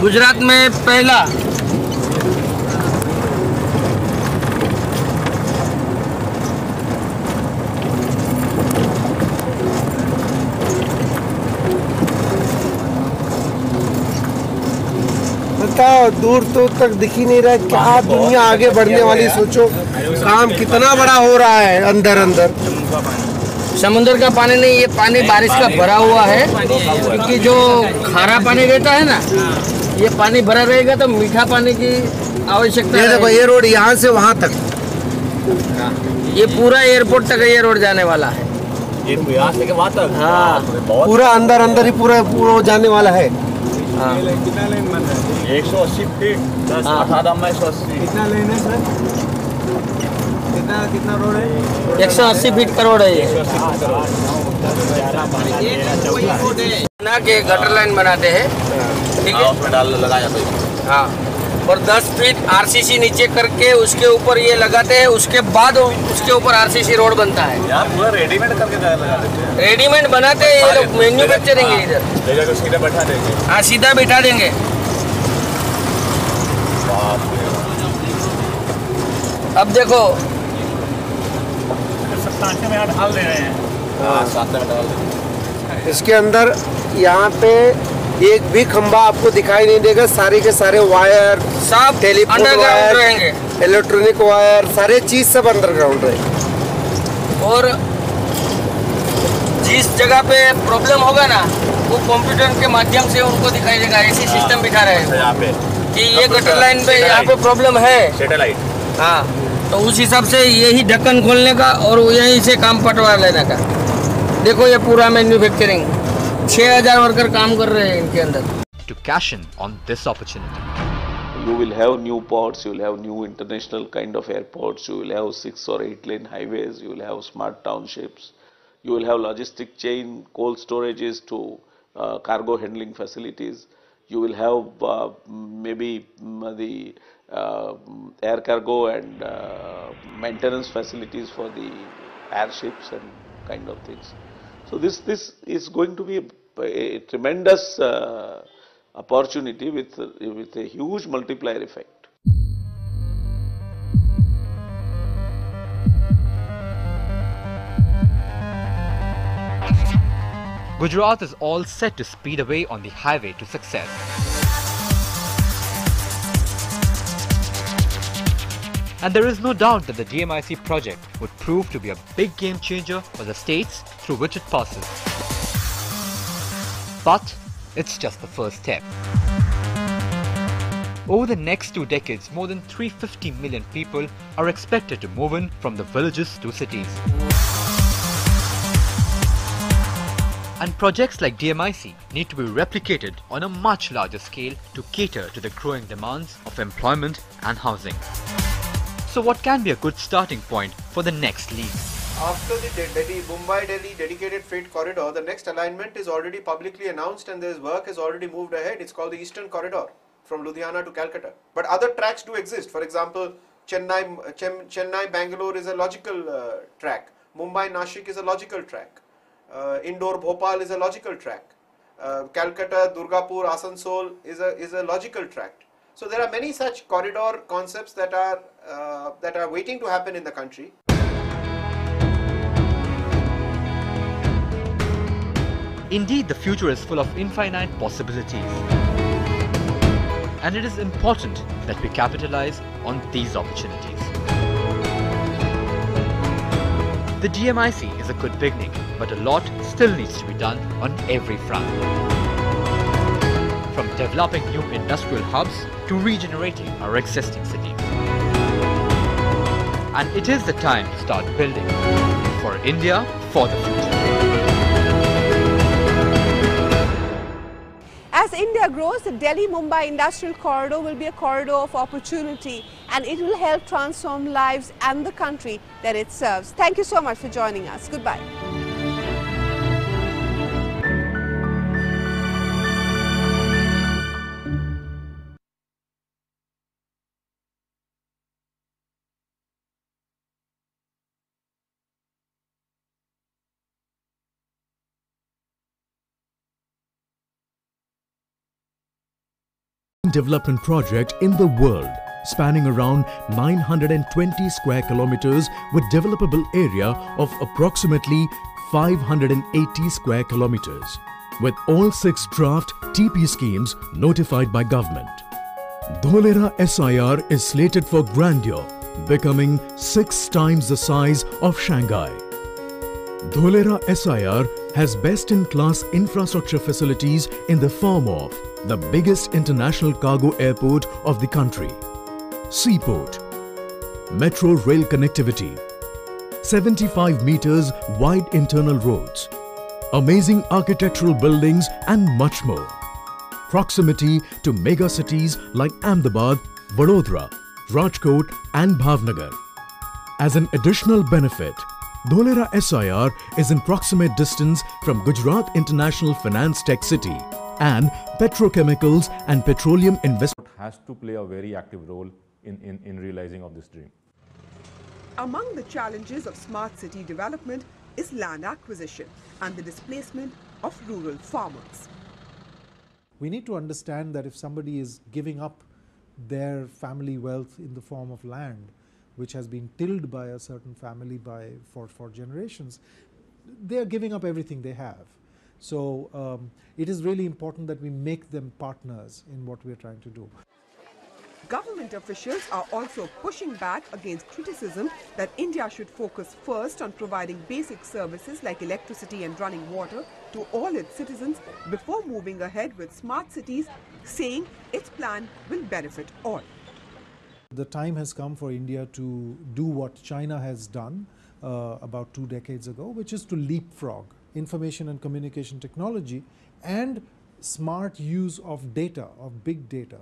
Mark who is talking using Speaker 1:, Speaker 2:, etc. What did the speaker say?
Speaker 1: गुजरात में पहला।
Speaker 2: बताओ दूर तो तक दिख ही नहीं रहा है। क्या दुनिया आगे बढ़ने वाली सोचो। काम कितना बड़ा हो रहा है अंदर अंदर।
Speaker 1: समुद्र का पानी नहीं ये पानी बारिश का भरा हुआ है। क्योंकि जो खारा पानी रहता है ना ये पानी भरा रहेगा तो मीठा पानी की आवश्यकता
Speaker 2: ये देखो। ये रोड यहाँ से वहाँ तक।
Speaker 1: ये पूरा एयरपोर्ट तक ये रोड जाने वाला है।
Speaker 3: ये यहाँ से के वहाँ तक?
Speaker 1: हाँ।
Speaker 2: पूरा अंदर अंदर ही पूरा पूरा जाने वाला है।
Speaker 1: हाँ।
Speaker 3: कितना लेन बन रहा है? एक सौ अस्सी फीट दस
Speaker 1: हाँ।
Speaker 3: अठारह सौ अस्सी। कितना लेन है सर? कितना कितना रोड है?
Speaker 1: 180 फीट का रोड है ये। ना के गटर लाइन बनाते हैं। ठीक है?
Speaker 3: उसमें डाल लगाया भाई।
Speaker 1: हाँ। और 10 फीट आरसीसी नीचे करके उसके ऊपर ये लगाते हैं उसके बाद उसके ऊपर आरसीसी रोड बनता है।
Speaker 3: यहाँ पूरा रेडीमेड करके लगा हैं।
Speaker 1: रेडीमेड बनाते हैं ये लोग मैन्युफैक्चरिंग है इधर।
Speaker 3: बैठा देंगे।
Speaker 1: हाँ सीधा बिठा देंगे। अब देखो।
Speaker 3: में ढाल दे रहे हैं। हाँ डाल
Speaker 2: इसके अंदर यहाँ पे एक भी खंबा आपको दिखाई नहीं देगा। सारे के सारे वायर
Speaker 1: सब
Speaker 2: टेलीफोन वायर
Speaker 1: रहेंगे।
Speaker 2: इलेक्ट्रॉनिक वायर सारे चीज़ सब अंडरग्राउंड रहे
Speaker 1: और जिस जगह पे प्रॉब्लम होगा ना वो कंप्यूटर के माध्यम से उनको दिखाई देगा। ऐसी सिस्टम बिठा रहे हैं
Speaker 3: यहाँ पे।
Speaker 1: कि ये गटर लाइन पे यहाँ पे प्रॉब्लम है।
Speaker 3: सेटेलाइट
Speaker 1: हाँ तो उस हिसाब से यही ढक्कन खोलने का और यहीं से काम पटवा लेने का। देखो ये पूरा मैन्युफैक्चरिंग 6000 वर्कर काम कर रहे हैं इनके अंदर।
Speaker 4: To cash
Speaker 5: in on this opportunity you will have new ports you will have new international kind of airports you will have 6 और 8 lane highways you will have smart townships you will have logistic chain cold storages to cargo handling facilities you will have maybe the air cargo and maintenance facilities for the airships and kind of things so this this is going to be a tremendous uh, opportunity with with a huge multiplier effect.
Speaker 4: Gujarat is all set to speed away on the highway to success. And there is no doubt that the DMIC project would prove to be a big game changer for the states through which it passes. But it's just the first step. Over the next two decades, more than 350 million people are expected to move in from the villages to cities. And projects like DMIC need to be replicated on a much larger scale to cater to the growing demands of employment and housing. So what can be a good starting point for the next league?
Speaker 6: After the Delhi, Mumbai Delhi dedicated freight corridor, the next alignment is already publicly announced and this work has already moved ahead. It's called the Eastern Corridor from Ludhiana to Calcutta. But other tracks do exist. For example, Chennai, Chennai Bangalore is a logical uh, track. Mumbai Nashik is a logical track. Uh, Indore Bhopal is a logical track. Uh, Calcutta Durgapur Asansol is a is a logical track. So there are many such corridor concepts that are uh, that are waiting to happen in the country.
Speaker 4: Indeed, the future is full of infinite possibilities. And it is important that we capitalize on these opportunities. The DMIC is a good beginning, but a lot still needs to be done on every front. From developing new industrial hubs to regenerating our existing cities. And it is the time to start building for India for the future.
Speaker 7: As India grows, the Delhi-Mumbai Industrial Corridor will be a corridor of opportunity and it will help transform lives and the country that it serves. Thank you so much for joining us. Goodbye.
Speaker 8: Development project in the world, spanning around 920 square kilometers with developable area of approximately 580 square kilometers, with all six draft TP schemes notified by government. Dholera SIR is slated for grandeur, becoming six times the size of Shanghai. Dholera SIR has best-in-class infrastructure facilities in the form of the biggest international cargo airport of the country, seaport, metro rail connectivity, 75 meters wide internal roads, amazing architectural buildings and much more. Proximity to mega cities like Ahmedabad, Vadodara, Rajkot and Bhavnagar. As an additional benefit, Dholera SIR is in proximate distance from Gujarat International Finance Tech City and petrochemicals and petroleum investment
Speaker 9: has to play a very active role in, in, in realizing of this dream.
Speaker 10: Among the challenges of smart city development is land acquisition and the displacement of rural farmers.
Speaker 11: We need to understand that if somebody is giving up their family wealth in the form of land, which has been tilled by a certain family by for, for generations, they are giving up everything they have. So um, it is really important that we make them partners in what we are trying to do.
Speaker 10: Government officials are also pushing back against criticism that India should focus first on providing basic services like electricity and running water to all its citizens before moving ahead with smart cities, saying its plan will benefit all.
Speaker 11: The time has come for India to do what China has done uh, about two decades ago, which is to leapfrog information and communication technology and smart use of data, of big data